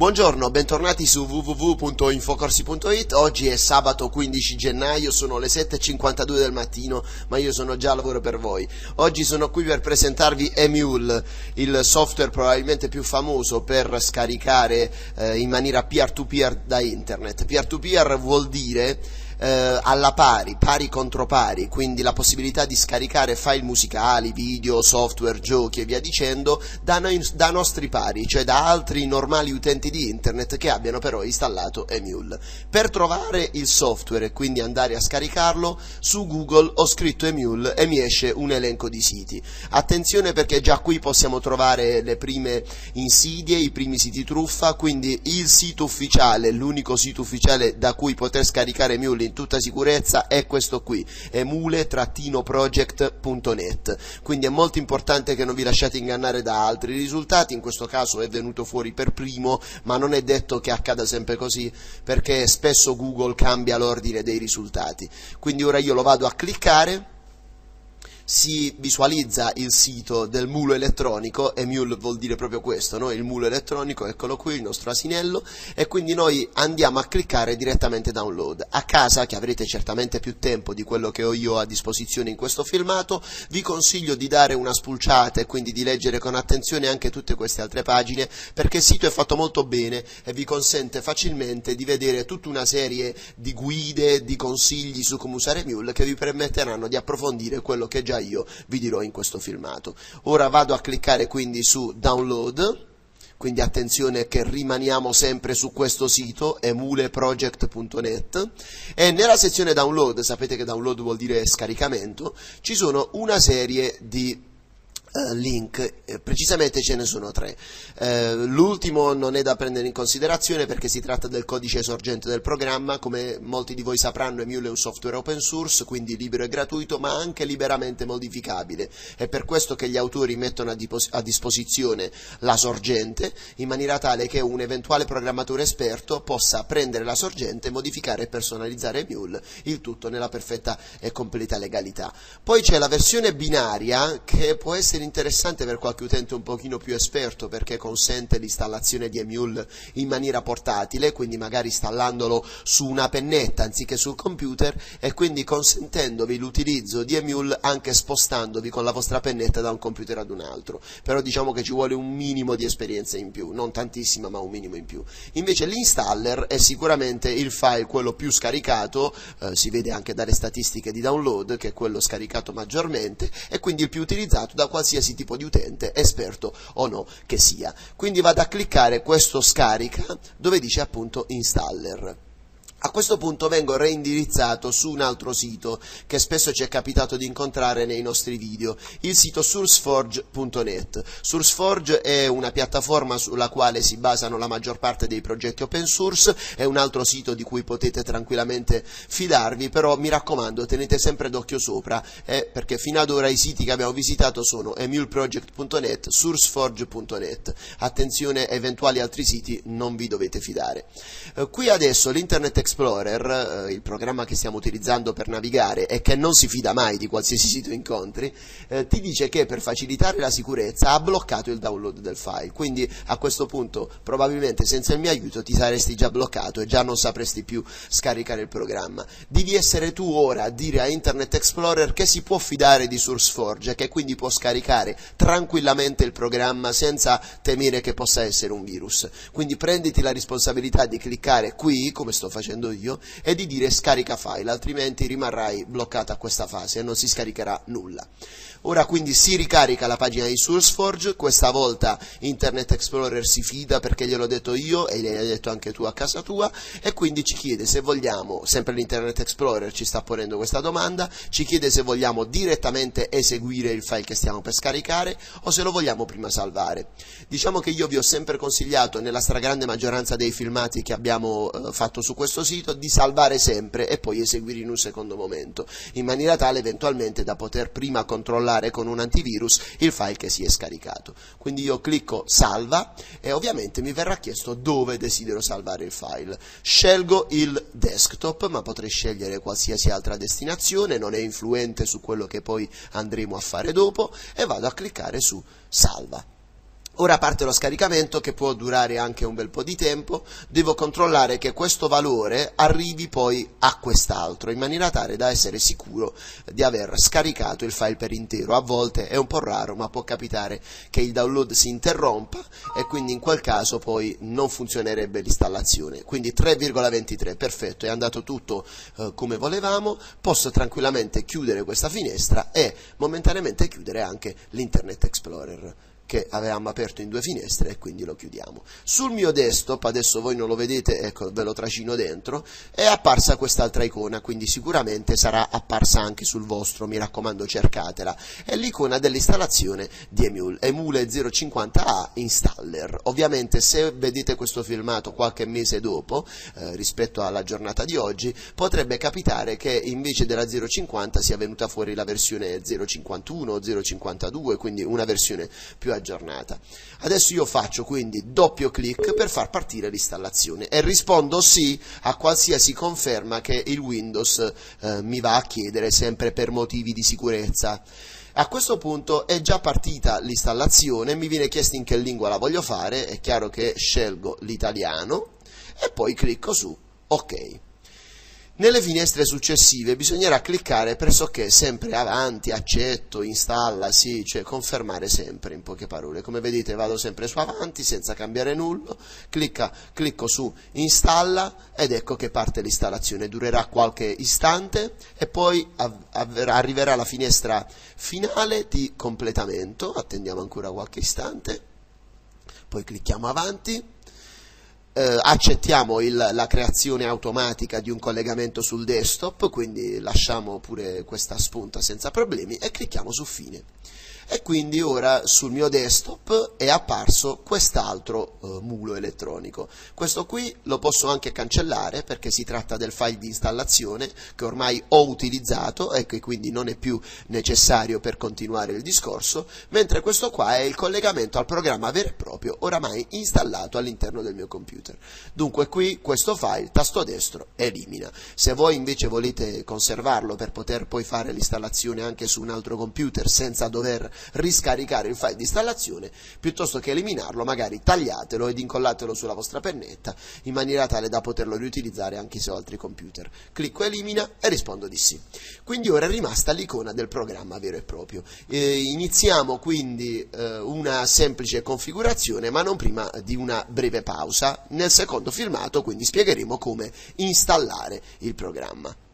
Buongiorno, bentornati su www.infocorsi.it. Oggi è sabato 15 gennaio, sono le 7.52 del mattino, ma io sono già a lavoro per voi. Oggi sono qui per presentarvi Emule, il software probabilmente più famoso per scaricare eh, in maniera peer-to-peer da internet. Peer-to-peer vuol dire eh, alla pari, pari contro pari, quindi la possibilità di scaricare file musicali, video, software, giochi e via dicendo da, noi, da nostri pari, cioè da altri normali utenti di internet che abbiano però installato Emule. Per trovare il software e quindi andare a scaricarlo, su Google ho scritto Emule e mi esce un elenco di siti. Attenzione perché già qui possiamo trovare le prime insidie, i primi siti truffa, quindi il sito ufficiale, l'unico sito ufficiale da cui poter scaricare Emule in tutta sicurezza è questo qui, emule-project.net. Quindi è molto importante che non vi lasciate ingannare da altri risultati, in questo caso è venuto fuori per primo, ma non è detto che accada sempre così, perché spesso Google cambia l'ordine dei risultati. Quindi ora io lo vado a cliccare si visualizza il sito del mulo elettronico, e mule vuol dire proprio questo, no? il mulo elettronico, eccolo qui, il nostro asinello, e quindi noi andiamo a cliccare direttamente download. A casa, che avrete certamente più tempo di quello che ho io a disposizione in questo filmato, vi consiglio di dare una spulciata e quindi di leggere con attenzione anche tutte queste altre pagine, perché il sito è fatto molto bene e vi consente facilmente di vedere tutta una serie di guide, di consigli su come usare Mule che vi permetteranno di approfondire quello che già io vi dirò in questo filmato. Ora vado a cliccare quindi su download, quindi attenzione che rimaniamo sempre su questo sito emuleproject.net e nella sezione download, sapete che download vuol dire scaricamento, ci sono una serie di link, eh, precisamente ce ne sono tre. Uh, l'ultimo non è da prendere in considerazione perché si tratta del codice sorgente del programma, come molti di voi sapranno Emule è un software open source, quindi libero e gratuito, ma anche liberamente modificabile. È per questo che gli autori mettono a, dipos- a disposizione la sorgente, in maniera tale che un eventuale programmatore esperto possa prendere la sorgente, modificare e personalizzare Emule, il tutto nella perfetta e completa legalità. Poi c'è la versione binaria che può essere essere interessante per qualche utente un pochino più esperto perché consente l'installazione di Emule in maniera portatile, quindi magari installandolo su una pennetta anziché sul computer e quindi consentendovi l'utilizzo di Emule anche spostandovi con la vostra pennetta da un computer ad un altro. Però diciamo che ci vuole un minimo di esperienza in più, non tantissima ma un minimo in più. Invece l'installer è sicuramente il file quello più scaricato, eh, si vede anche dalle statistiche di download che è quello scaricato maggiormente e quindi il più utilizzato da qualsiasi qualsiasi tipo di utente, esperto o no che sia. Quindi vado a cliccare questo scarica dove dice appunto installer. A questo punto vengo reindirizzato su un altro sito che spesso ci è capitato di incontrare nei nostri video, il sito sourceforge.net. Sourceforge è una piattaforma sulla quale si basano la maggior parte dei progetti open source, è un altro sito di cui potete tranquillamente fidarvi, però mi raccomando tenete sempre d'occhio sopra, eh, perché fino ad ora i siti che abbiamo visitato sono emuleproject.net, sourceforge.net. Attenzione, eventuali altri siti non vi dovete fidare. Eh, qui adesso l'Internet Explorer, eh, il programma che stiamo utilizzando per navigare e che non si fida mai di qualsiasi sito incontri, eh, ti dice che per facilitare la sicurezza ha bloccato il download del file. Quindi a questo punto probabilmente senza il mio aiuto ti saresti già bloccato e già non sapresti più scaricare il programma. Devi essere tu ora a dire a Internet Explorer che si può fidare di SourceForge e che quindi può scaricare tranquillamente il programma senza temere che possa essere un virus. Quindi prenditi la responsabilità di cliccare qui, come sto facendo facendo io, è di dire scarica file, altrimenti rimarrai bloccata a questa fase e non si scaricherà nulla. Ora quindi si ricarica la pagina di SourceForge, questa volta Internet Explorer si fida perché gliel'ho detto io e gliel'hai detto anche tu a casa tua e quindi ci chiede se vogliamo, sempre l'Internet Explorer ci sta ponendo questa domanda, ci chiede se vogliamo direttamente eseguire il file che stiamo per scaricare o se lo vogliamo prima salvare. Diciamo che io vi ho sempre consigliato nella stragrande maggioranza dei filmati che abbiamo eh, fatto su questo sito di salvare sempre e poi eseguire in un secondo momento, in maniera tale eventualmente da poter prima controllare controllare con un antivirus il file che si è scaricato. Quindi io clicco salva e ovviamente mi verrà chiesto dove desidero salvare il file. Scelgo il desktop, ma potrei scegliere qualsiasi altra destinazione, non è influente su quello che poi andremo a fare dopo e vado a cliccare su salva. Ora parte lo scaricamento che può durare anche un bel po' di tempo, devo controllare che questo valore arrivi poi a quest'altro in maniera tale da essere sicuro di aver scaricato il file per intero. A volte è un po' raro ma può capitare che il download si interrompa e quindi in quel caso poi non funzionerebbe l'installazione. Quindi 3,23, perfetto, è andato tutto eh, come volevamo, posso tranquillamente chiudere questa finestra e momentaneamente chiudere anche l'Internet Explorer che avevamo aperto in due finestre e quindi lo chiudiamo. Sul mio desktop, adesso voi non lo vedete, ecco ve lo tracino dentro, è apparsa quest'altra icona, quindi sicuramente sarà apparsa anche sul vostro, mi raccomando cercatela, è l'icona dell'installazione di Emule, Emule 050A Installer. Ovviamente se vedete questo filmato qualche mese dopo, eh, rispetto alla giornata di oggi, potrebbe capitare che invece della 050 sia venuta fuori la versione 051 o 052, quindi una versione più aggiornata aggiornata. Adesso io faccio quindi doppio clic per far partire l'installazione e rispondo sì a qualsiasi conferma che il Windows eh, mi va a chiedere sempre per motivi di sicurezza. A questo punto è già partita l'installazione, mi viene chiesto in che lingua la voglio fare, è chiaro che scelgo l'italiano e poi clicco su OK. Nelle finestre successive bisognerà cliccare pressoché sempre avanti, accetto, installa, sì, cioè confermare sempre in poche parole. Come vedete vado sempre su avanti senza cambiare nulla, clicca, clicco su installa ed ecco che parte l'installazione. Durerà qualche istante e poi arriverà la finestra finale di completamento, attendiamo ancora qualche istante, poi clicchiamo avanti eh, accettiamo il, la creazione automatica di un collegamento sul desktop, quindi lasciamo pure questa spunta senza problemi e clicchiamo su fine e quindi ora sul mio desktop è apparso quest'altro eh, mulo elettronico. Questo qui lo posso anche cancellare perché si tratta del file di installazione che ormai ho utilizzato e che quindi non è più necessario per continuare il discorso, mentre questo qua è il collegamento al programma vero e proprio oramai installato all'interno del mio computer. Dunque qui questo file, tasto destro, elimina. Se voi invece volete conservarlo per poter poi fare l'installazione anche su un altro computer senza dover riscaricare il file di installazione, piuttosto che eliminarlo, magari tagliatelo ed incollatelo sulla vostra pennetta in maniera tale da poterlo riutilizzare anche su altri computer. Clicco elimina e rispondo di sì. Quindi ora è rimasta l'icona del programma vero e proprio. Eh, iniziamo quindi eh, una semplice configurazione, ma non prima di una breve pausa. Nel secondo filmato quindi spiegheremo come installare il programma.